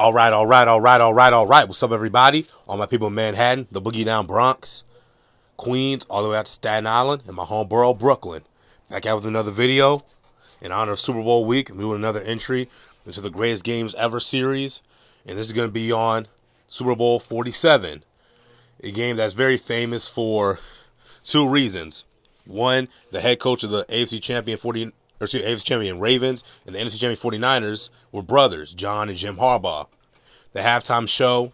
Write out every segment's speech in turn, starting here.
All right, all right, all right, all right, all right. What's up, everybody? All my people in Manhattan, the Boogie Down Bronx, Queens, all the way out to Staten Island, and my home borough, Brooklyn. Back out with another video in honor of Super Bowl week. I'm doing another entry into the greatest games ever series, and this is going to be on Super Bowl 47, a game that's very famous for two reasons. One, the head coach of the AFC champion 40, or excuse, AFC champion Ravens and the NFC champion 49ers were brothers, John and Jim Harbaugh. The halftime show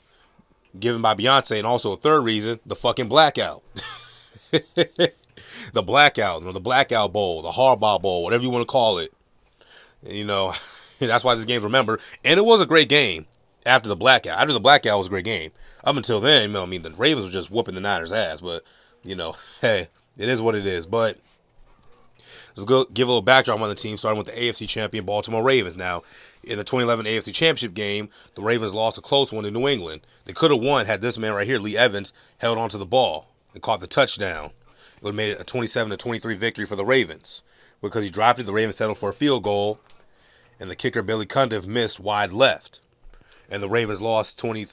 given by Beyonce, and also a third reason, the fucking blackout. the blackout, or the blackout bowl, the Harbaugh bowl, whatever you want to call it. You know, that's why this game's remembered. And it was a great game after the blackout. After the blackout was a great game. Up until then, you know, I mean, the Ravens were just whooping the Niners' ass. But you know, hey, it is what it is. But let's go give a little backdrop on the team, starting with the AFC champion Baltimore Ravens. Now, in the 2011 AFC Championship game, the Ravens lost a close one to New England. They could have won had this man right here, Lee Evans, held onto the ball and caught the touchdown. It would have made it a 27 to 23 victory for the Ravens. Because he dropped it, the Ravens settled for a field goal, and the kicker Billy Cundiff missed wide left. And the Ravens lost 20,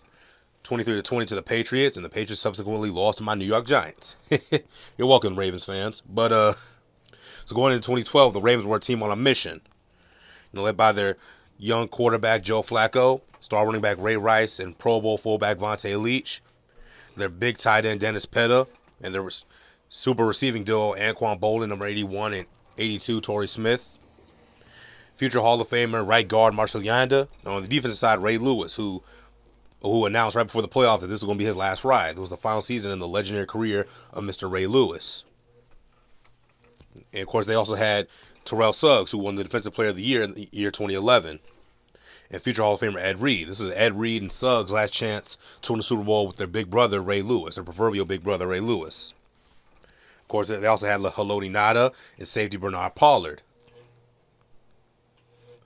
23 to 20 to the Patriots, and the Patriots subsequently lost to my New York Giants. You're welcome, Ravens fans. But uh, so going into 2012, the Ravens were a team on a mission, you know, led by their young quarterback Joe Flacco, star running back Ray Rice, and Pro Bowl fullback Vonta Leach, their big tight end Dennis Pitta, and their super receiving duo Anquan Boldin, number 81, and 82 Torrey Smith. Future Hall of Famer right guard Marshall Yanda, and on the defensive side Ray Lewis, who who announced right before the playoffs that this was going to be his last ride. It was the final season in the legendary career of Mr. Ray Lewis. And of course, they also had Terrell Suggs, who won the Defensive Player of the Year in the year 2011. And future Hall of Famer Ed Reed. This is Ed Reed and Suggs' last chance to win the Super Bowl with their big brother, Ray Lewis, their proverbial big brother, Ray Lewis. Of course, they also had Haloti Ngata and safety Bernard Pollard.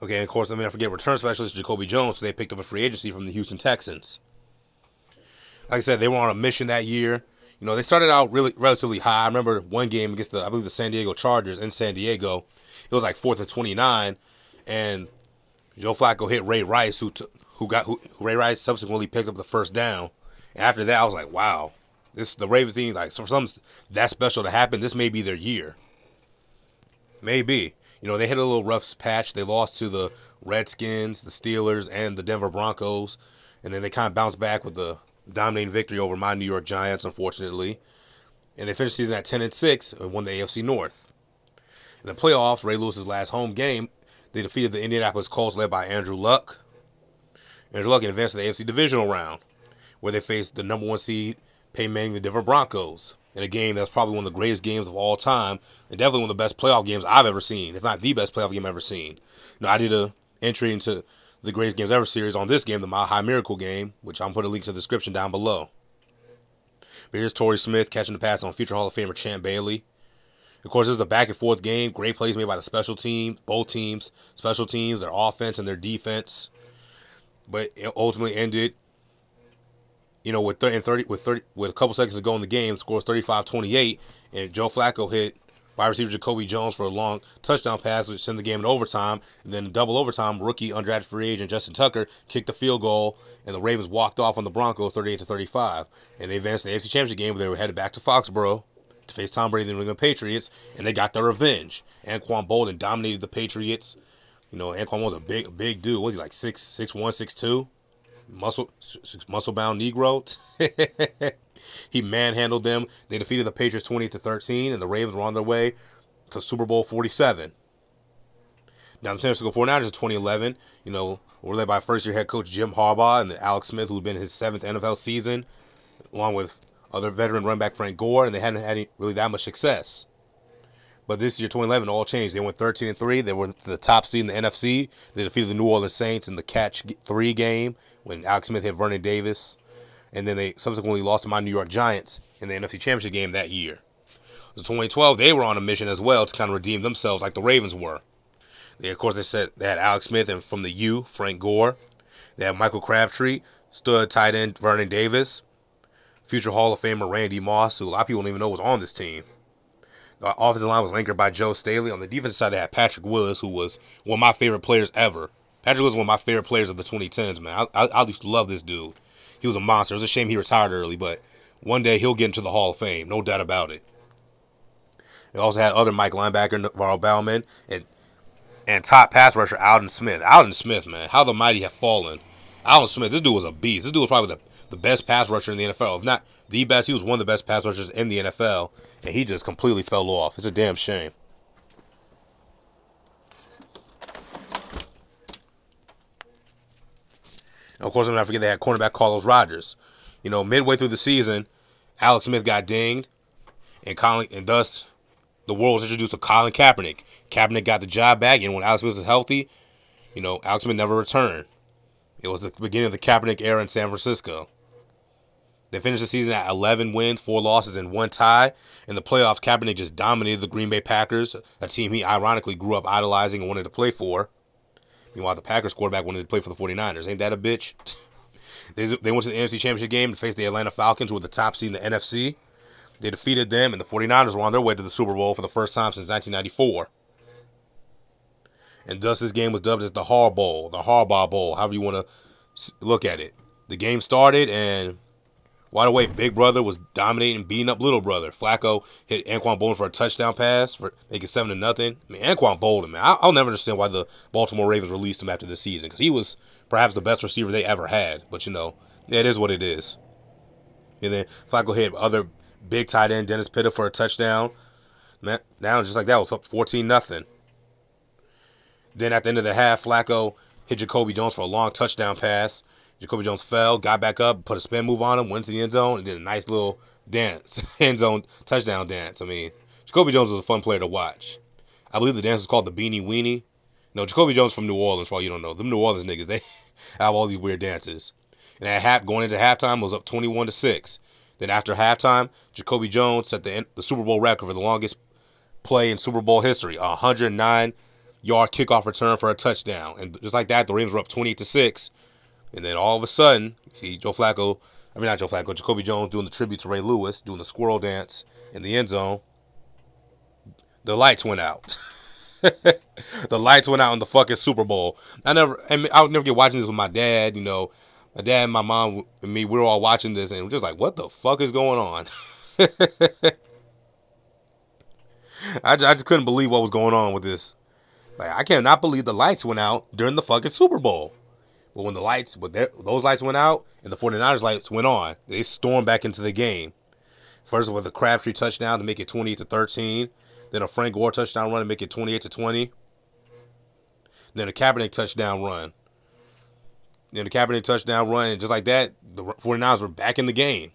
Okay, and of course, let me not forget return specialist Jacoby Jones. So they picked up a free agency from the Houston Texans. Like I said, they were on a mission that year. You know, they started out really relatively high. I remember one game against the, I believe, the San Diego Chargers in San Diego. It was like fourth and twenty nine, and Joe Flacco hit Ray Rice, who who got who, Ray Rice subsequently picked up the first down. And after that, I was like, wow, this the Ravens team like for something that special to happen. This may be their year. Maybe. You know, they hit a little rough patch. They lost to the Redskins, the Steelers, and the Denver Broncos. And then they kind of bounced back with the dominating victory over my New York Giants, unfortunately. And they finished the season at 10 and 6 and won the AFC North. In the playoffs, Ray Lewis's last home game, they defeated the Indianapolis Colts led by Andrew Luck. Andrew Luck advanced to the AFC divisional round, where they faced the number one seed, Peyton Manning, the Denver Broncos in a game that's probably one of the greatest games of all time, and definitely one of the best playoff games I've ever seen, if not the best playoff game I've ever seen. Now, I did a entry into the greatest games ever series on this game, the Mile High Miracle game, which I'm putting links in the description down below. But here's Torrey Smith catching the pass on future Hall of Famer Champ Bailey. Of course, this is a back and forth game. Great plays made by the special team, both teams, special teams, their offense and their defense. But it ultimately ended you know, with 30, 30 with 30 with a couple seconds to go in the game, scores 35-28, and Joe Flacco hit wide receiver Jacoby Jones for a long touchdown pass, which sent the game in overtime. And then double overtime, rookie undrafted free agent Justin Tucker kicked the field goal, and the Ravens walked off on the Broncos 38 to 35, and they advanced the AFC Championship game where they were headed back to Foxborough to face Tom Brady and the New England Patriots, and they got their revenge. Anquan Boldin dominated the Patriots. You know, Anquan was a big, big dude. What was he like six, six one, six two? muscle muscle bound Negro. he manhandled them. They defeated the Patriots 20 to 13, and the Ravens were on their way to Super Bowl 47. Now the San Francisco 49ers in 2011, you know, were led by first year head coach Jim Harbaugh and Alex Smith, who'd been his seventh NFL season, along with other veteran running back Frank Gore, and they hadn't had any, really that much success. But this year, 2011, all changed. They went 13 and three. They were the top seed in the NFC. They defeated the New Orleans Saints in the catch three game when Alex Smith hit Vernon Davis, and then they subsequently lost to my New York Giants in the NFC Championship game that year. So 2012, they were on a mission as well to kind of redeem themselves, like the Ravens were. They, of course, they said they had Alex Smith and from the U, Frank Gore. They had Michael Crabtree, stood tight end Vernon Davis, future Hall of Famer Randy Moss, who a lot of people don't even know was on this team. The offensive line was anchored by Joe Staley. On the defensive side, they had Patrick Willis, who was one of my favorite players ever. Patrick was one of my favorite players of the 2010s, man. I, I, I used to love this dude. He was a monster. It was a shame he retired early, but one day he'll get into the Hall of Fame, no doubt about it. They also had other Mike linebacker, NaVorro Bowman, and and top pass rusher Aldon Smith. Aldon Smith, man, how the mighty have fallen. Aldon Smith, this dude was a beast. This dude was probably the, the best pass rusher in the NFL. If not the best, he was one of the best pass rushers in the NFL, and he just completely fell off. It's a damn shame. And of course, I'm not forget they had cornerback Carlos Rogers. You know, midway through the season, Alex Smith got dinged, and Colin and thus the world was introduced to Colin Kaepernick. Kaepernick got the job back, and when Alex Smith was healthy, you know, Alex Smith never returned. It was the beginning of the Kaepernick era in San Francisco. They finished the season at 11 wins, four losses, and one tie. In the playoffs, Kaepernick just dominated the Green Bay Packers, a team he ironically grew up idolizing and wanted to play for. Meanwhile, the Packers quarterback wanted to play for the 49ers. Ain't that a bitch? they, they went to the NFC Championship game to face the Atlanta Falcons, who were the top seed in the NFC. They defeated them, and the 49ers were on their way to the Super Bowl for the first time since 1994. And thus, this game was dubbed as the Har Bowl, the Harbaugh Bowl, however you want to look at it. The game started, and Right away, Big Brother was dominating, beating up Little Brother. Flacco hit Anquan Boldin for a touchdown pass for making seven to nothing. I mean, Anquan Boldin, man, I'll, I'll never understand why the Baltimore Ravens released him after this season because he was perhaps the best receiver they ever had. But you know, it is what it is. And then Flacco hit other big tight end Dennis Pitta for a touchdown. Man, now just like that was up fourteen nothing. Then at the end of the half, Flacco hit Jacoby Jones for a long touchdown pass. Jacoby Jones fell, got back up, put a spin move on him, went to the end zone, and did a nice little dance, end zone touchdown dance. I mean, Jacoby Jones was a fun player to watch. I believe the dance was called the Beanie Weenie. No, Jacoby Jones from New Orleans, for all you don't know. Them New Orleans niggas, they have all these weird dances. And at half, going into halftime, was up 21 to 6. Then after halftime, Jacoby Jones set the, the Super Bowl record for the longest play in Super Bowl history, a 109 yard kickoff return for a touchdown. And just like that, the Ravens were up 28 to 6. And then all of a sudden, see Joe Flacco, I mean not Joe Flacco, Jacoby Jones doing the tribute to Ray Lewis, doing the squirrel dance in the end zone. The lights went out. the lights went out in the fucking Super Bowl. I never, I, mean, I would never get watching this with my dad. You know, my dad, and my mom, and me. We were all watching this, and we're just like, "What the fuck is going on?" I, I just couldn't believe what was going on with this. Like, I cannot believe the lights went out during the fucking Super Bowl. But when the lights, but those lights went out and the 49ers lights went on, they stormed back into the game. First with a Crabtree touchdown to make it 28 to 13. Then a Frank Gore touchdown run to make it 28 to 20. Then a Kaepernick touchdown run. Then a Kaepernick touchdown run, and just like that, the 49ers were back in the game.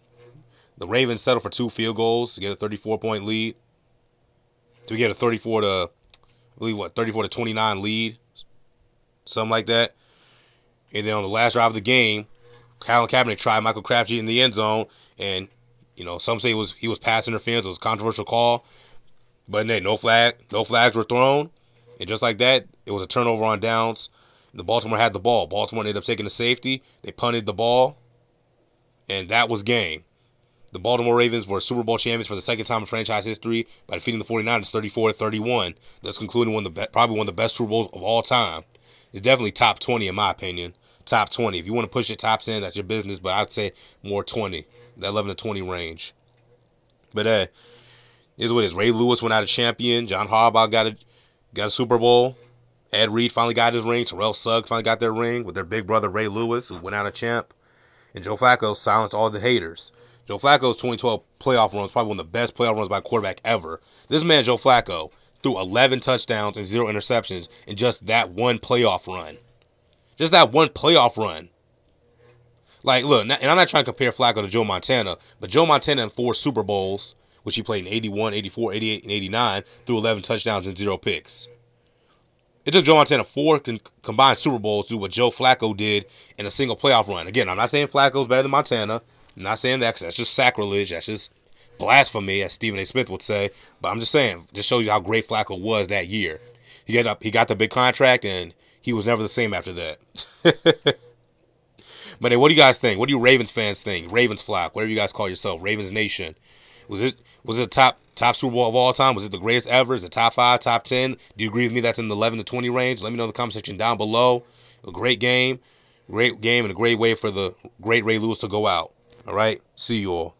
The Ravens settled for two field goals to get a 34 point lead. To get a 34 to, I believe what, 34 to 29 lead. Something like that. And then on the last drive of the game, Colin Kaepernick tried Michael Crabtree in the end zone, and you know some say it was he was pass interference. It was a controversial call, but then no flag, no flags were thrown, and just like that, it was a turnover on downs. The Baltimore had the ball. Baltimore ended up taking the safety. They punted the ball, and that was game. The Baltimore Ravens were Super Bowl champions for the second time in franchise history by defeating the 49ers 34-31. Thus concluding one of the be- probably one of the best Super Bowls of all time. It's definitely top 20 in my opinion top 20. If you want to push it top 10, that's your business, but I'd say more 20, the 11 to 20 range. But uh, is what it is. Ray Lewis went out a champion. John Harbaugh got a got a Super Bowl. Ed Reed finally got his ring. Terrell Suggs finally got their ring with their big brother Ray Lewis, who went out a champ. And Joe Flacco silenced all the haters. Joe Flacco's 2012 playoff run was probably one of the best playoff runs by a quarterback ever. This man, Joe Flacco, threw 11 touchdowns and zero interceptions in just that one playoff run. Just that one playoff run. Like, look, and I'm not trying to compare Flacco to Joe Montana, but Joe Montana in four Super Bowls, which he played in 81, 84, 88, and 89, threw 11 touchdowns and zero picks. It took Joe Montana four combined Super Bowls to do what Joe Flacco did in a single playoff run. Again, I'm not saying Flacco's better than Montana. I'm not saying that that's just sacrilege. That's just blasphemy, as Stephen A. Smith would say. But I'm just saying, just shows you how great Flacco was that year. He got up, he got the big contract, and he was never the same after that. but hey, what do you guys think? What do you Ravens fans think? Ravens flock, whatever you guys call yourself, Ravens Nation. Was it was it a top top Super Bowl of all time? Was it the greatest ever? Is it top five, top ten? Do you agree with me? That's in the eleven to twenty range. Let me know in the comment section down below. A great game, great game, and a great way for the great Ray Lewis to go out. All right. See you all.